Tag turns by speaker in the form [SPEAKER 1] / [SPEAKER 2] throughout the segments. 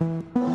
[SPEAKER 1] you.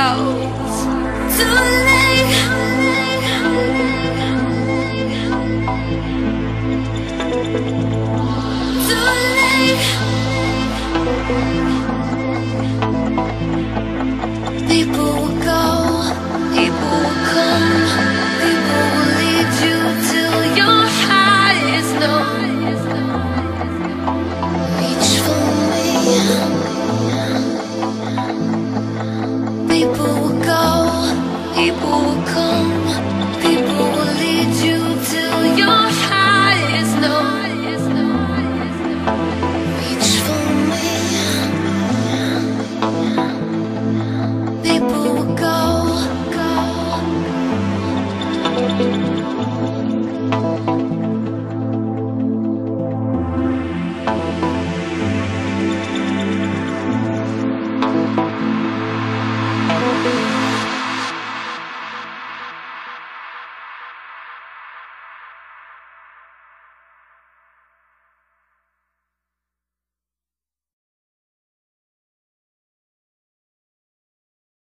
[SPEAKER 1] out. Too late. 你不肯。